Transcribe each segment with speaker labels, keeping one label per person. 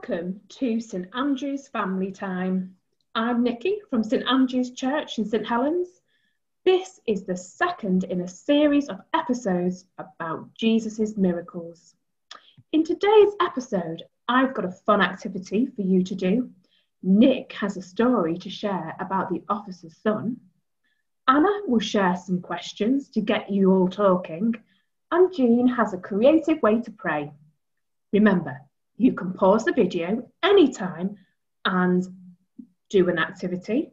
Speaker 1: Welcome to St Andrew's Family Time. I'm Nikki from St Andrew's Church in St Helens. This is the second in a series of episodes about Jesus' miracles. In today's episode, I've got a fun activity for you to do. Nick has a story to share about the officer's son. Anna will share some questions to get you all talking. And Jean has a creative way to pray. Remember, you can pause the video anytime and do an activity,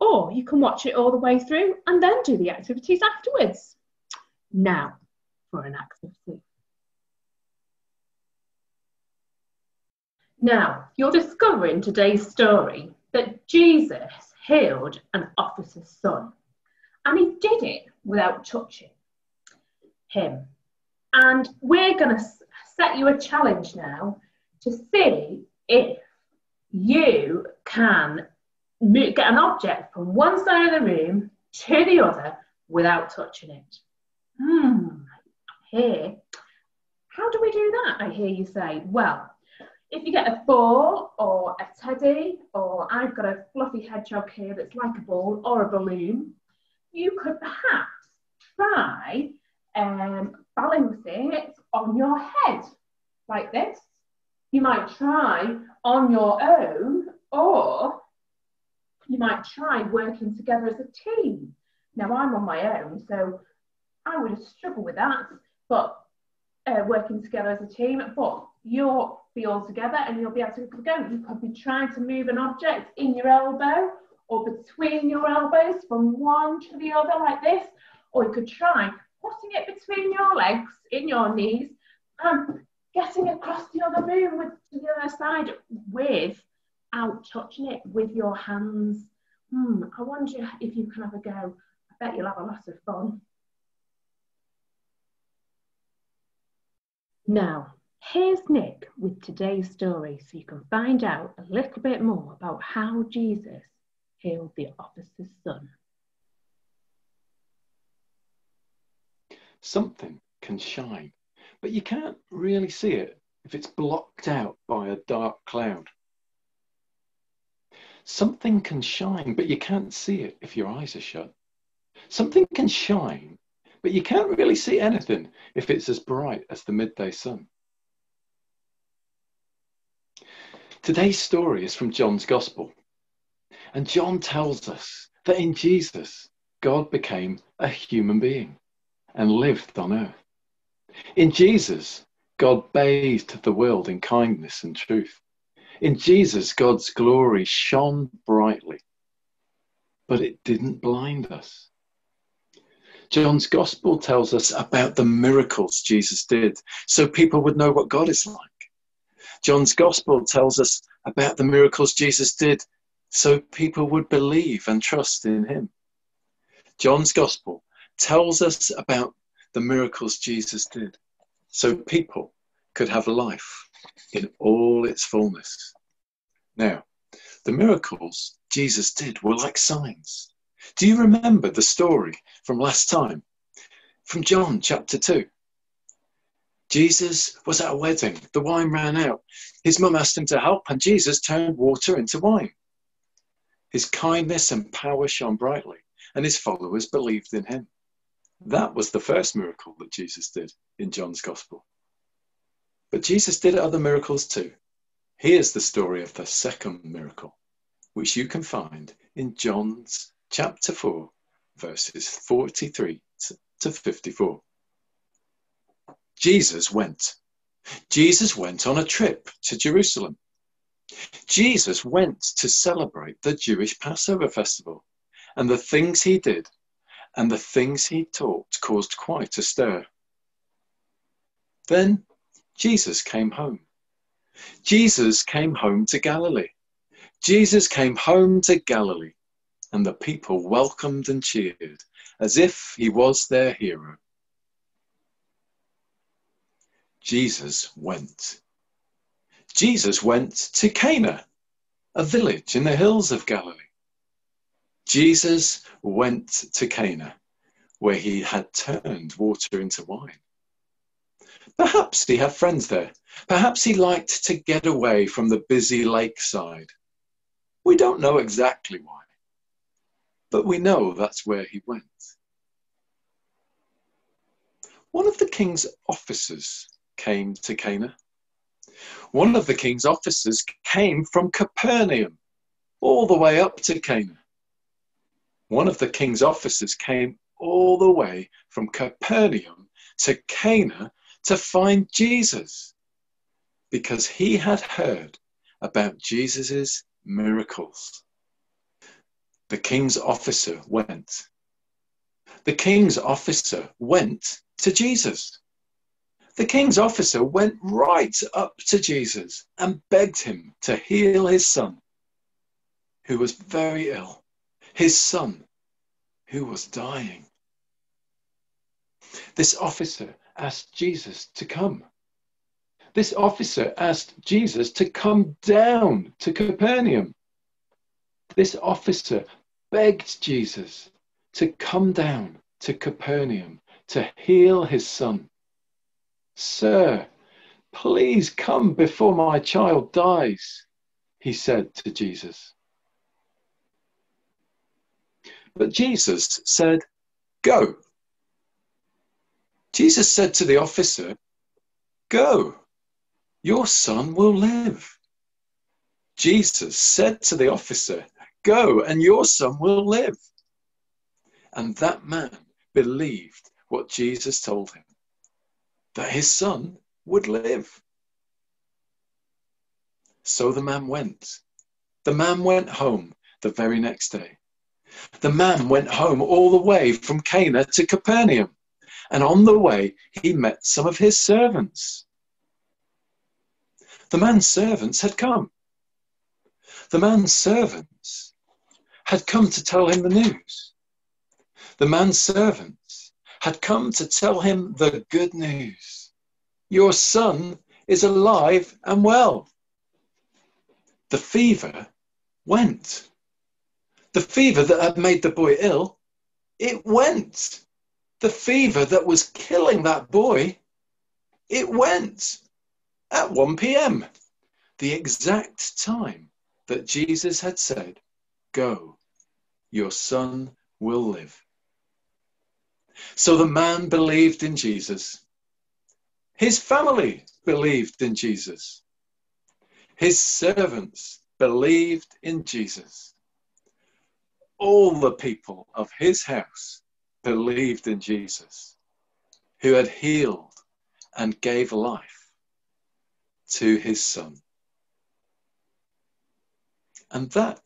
Speaker 1: or you can watch it all the way through and then do the activities afterwards. Now, for an activity. Now, you'll discover in today's story that Jesus healed an officer's son, and he did it without touching him. And we're going to set you a challenge now to see if you can get an object from one side of the room to the other without touching it. Hmm, here. How do we do that? I hear you say. Well, if you get a ball or a teddy, or I've got a fluffy hedgehog here that's like a ball or a balloon, you could perhaps try um, balancing it on your head like this you might try on your own, or you might try working together as a team. Now, I'm on my own, so I would struggle with that, but uh, working together as a team, but you'll be all together and you'll be able to go. You could be trying to move an object in your elbow or between your elbows from one to the other like this, or you could try putting it between your legs in your knees and getting across the other room with to the other side without touching it with your hands. Hmm, I wonder if you can have a go. I bet you'll have a lot of fun. Now, here's Nick with today's story so you can find out a little bit more about how Jesus healed the officer's son.
Speaker 2: Something can shine but you can't really see it if it's blocked out by a dark cloud. Something can shine, but you can't see it if your eyes are shut. Something can shine, but you can't really see anything if it's as bright as the midday sun. Today's story is from John's Gospel. And John tells us that in Jesus, God became a human being and lived on earth. In Jesus, God bathed the world in kindness and truth. In Jesus, God's glory shone brightly, but it didn't blind us. John's gospel tells us about the miracles Jesus did so people would know what God is like. John's gospel tells us about the miracles Jesus did so people would believe and trust in him. John's gospel tells us about the miracles Jesus did so people could have life in all its fullness. Now, the miracles Jesus did were like signs. Do you remember the story from last time? From John chapter 2. Jesus was at a wedding. The wine ran out. His mum asked him to help, and Jesus turned water into wine. His kindness and power shone brightly, and his followers believed in him. That was the first miracle that Jesus did in John's Gospel. But Jesus did other miracles too. Here's the story of the second miracle, which you can find in John's chapter 4, verses 43 to 54. Jesus went. Jesus went on a trip to Jerusalem. Jesus went to celebrate the Jewish Passover festival, and the things he did and the things he taught caused quite a stir. Then Jesus came home. Jesus came home to Galilee. Jesus came home to Galilee, and the people welcomed and cheered as if he was their hero. Jesus went. Jesus went to Cana, a village in the hills of Galilee. Jesus went to Cana, where he had turned water into wine. Perhaps he had friends there. Perhaps he liked to get away from the busy lakeside. We don't know exactly why, but we know that's where he went. One of the king's officers came to Cana. One of the king's officers came from Capernaum all the way up to Cana. One of the king's officers came all the way from Capernaum to Cana to find Jesus because he had heard about Jesus' miracles. The king's officer went. The king's officer went to Jesus. The king's officer went right up to Jesus and begged him to heal his son, who was very ill, his son, who was dying. This officer asked Jesus to come. This officer asked Jesus to come down to Capernaum. This officer begged Jesus to come down to Capernaum to heal his son. Sir, please come before my child dies, he said to Jesus. But Jesus said, Go. Jesus said to the officer, Go, your son will live. Jesus said to the officer, Go, and your son will live. And that man believed what Jesus told him that his son would live. So the man went. The man went home the very next day. The man went home all the way from Cana to Capernaum and on the way he met some of his servants. The man's servants had come. The man's servants had come to tell him the news. The man's servants had come to tell him the good news. Your son is alive and well. The fever went. The fever that had made the boy ill, it went the fever that was killing that boy, it went at 1 p.m., the exact time that Jesus had said, Go, your son will live. So the man believed in Jesus. His family believed in Jesus. His servants believed in Jesus. All the people of his house believed in Jesus, who had healed and gave life to his son. And that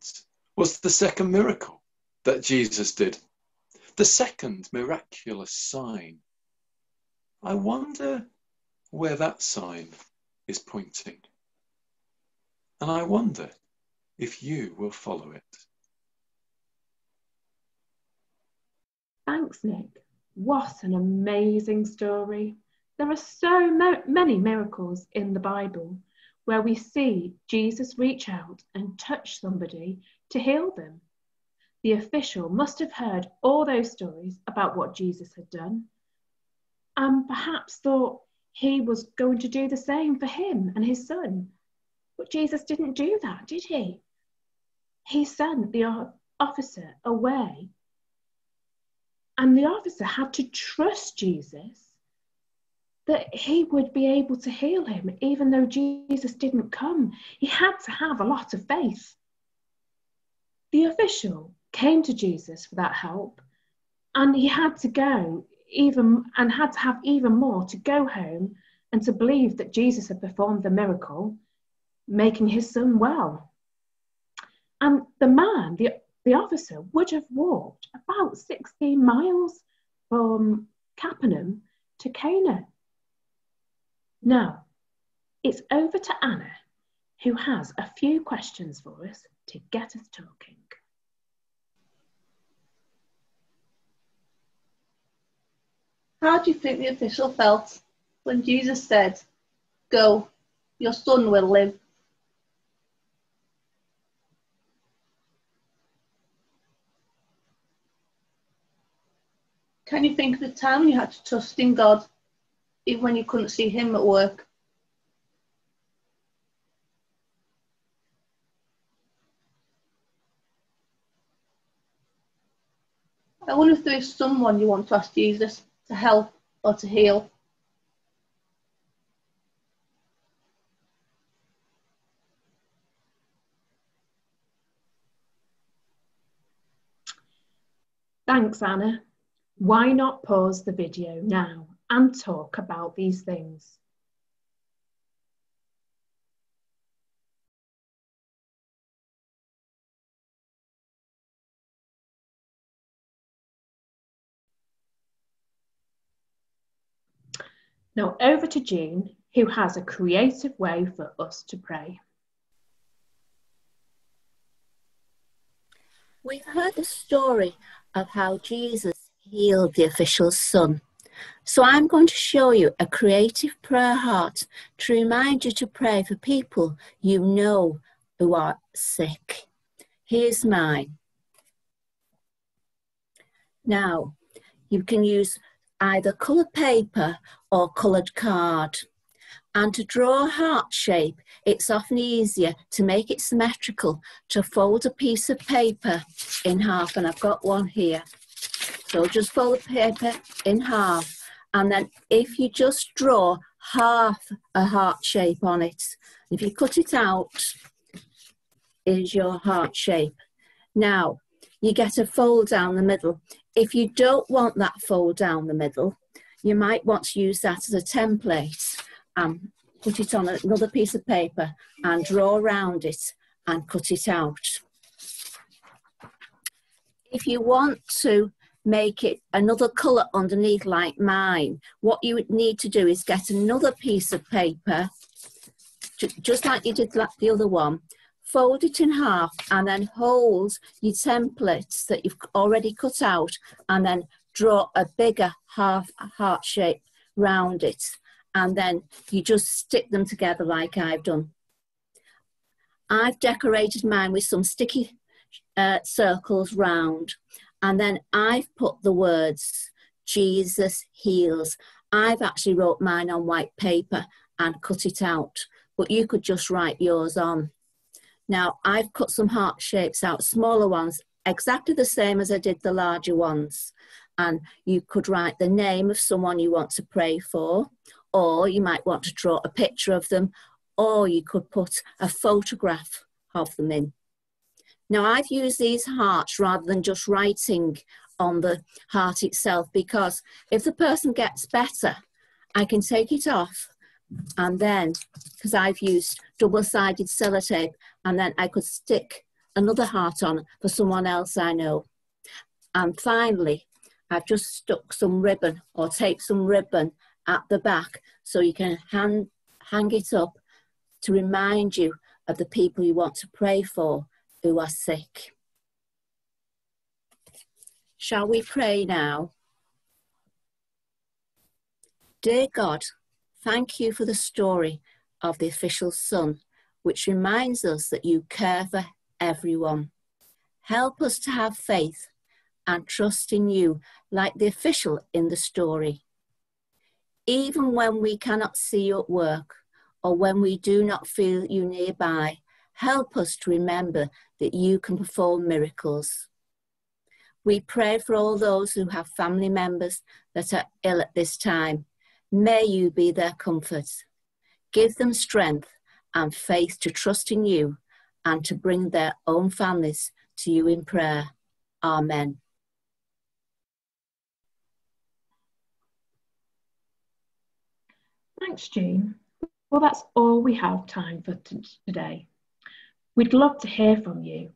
Speaker 2: was the second miracle that Jesus did, the second miraculous sign. I wonder where that sign is pointing. And I wonder if you will follow it.
Speaker 1: Thanks, Nick. What an amazing story. There are so many miracles in the Bible where we see Jesus reach out and touch somebody to heal them. The official must have heard all those stories about what Jesus had done and perhaps thought he was going to do the same for him and his son. But Jesus didn't do that, did he? He sent the officer away and the officer had to trust Jesus that he would be able to heal him, even though Jesus didn't come. He had to have a lot of faith. The official came to Jesus for that help, and he had to go even and had to have even more to go home and to believe that Jesus had performed the miracle, making his son well. And the man, the the officer would have walked about 16 miles from Capernaum to Cana. Now, it's over to Anna, who has a few questions for us to get us talking.
Speaker 3: How do you think the official felt when Jesus said, Go, your son will live? Can you think of the time you had to trust in God even when you couldn't see him at work. I wonder if there is someone you want to ask Jesus to help or to heal.
Speaker 1: Thanks, Anna. Why not pause the video now and talk about these things? Now over to Jean, who has a creative way for us to pray.
Speaker 4: We've heard the story of how Jesus healed the official's son. So I'm going to show you a creative prayer heart to remind you to pray for people you know who are sick. Here's mine. Now, you can use either coloured paper or coloured card. And to draw a heart shape, it's often easier to make it symmetrical to fold a piece of paper in half. And I've got one here. So just fold the paper in half. And then if you just draw half a heart shape on it, if you cut it out, is your heart shape. Now, you get a fold down the middle. If you don't want that fold down the middle, you might want to use that as a template and put it on another piece of paper and draw around it and cut it out. If you want to make it another colour underneath like mine, what you would need to do is get another piece of paper, just like you did the other one, fold it in half and then hold your templates that you've already cut out and then draw a bigger half heart shape round it. And then you just stick them together like I've done. I've decorated mine with some sticky uh, circles round and then I've put the words Jesus heals. I've actually wrote mine on white paper and cut it out, but you could just write yours on. Now I've cut some heart shapes out, smaller ones, exactly the same as I did the larger ones. And you could write the name of someone you want to pray for, or you might want to draw a picture of them, or you could put a photograph of them in. Now, I've used these hearts rather than just writing on the heart itself because if the person gets better, I can take it off and then, because I've used double sided sellotape, and then I could stick another heart on for someone else I know. And finally, I've just stuck some ribbon or taped some ribbon at the back so you can hang, hang it up to remind you of the people you want to pray for who are sick. Shall we pray now? Dear God, thank you for the story of the official son, which reminds us that you care for everyone. Help us to have faith and trust in you like the official in the story. Even when we cannot see you at work or when we do not feel you nearby, help us to remember that you can perform miracles. We pray for all those who have family members that are ill at this time. May you be their comfort. Give them strength and faith to trust in you and to bring their own families to you in prayer. Amen.
Speaker 1: Thanks, Jean. Well, that's all we have time for today. We'd love to hear from you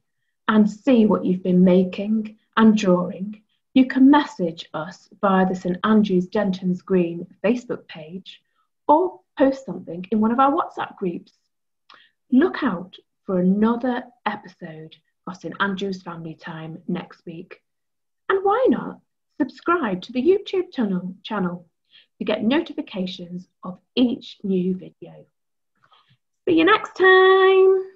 Speaker 1: and see what you've been making and drawing. You can message us via the St Andrews Dentons Green Facebook page or post something in one of our WhatsApp groups. Look out for another episode of St Andrews Family Time next week. And why not subscribe to the YouTube channel, channel to get notifications of each new video. See you next time.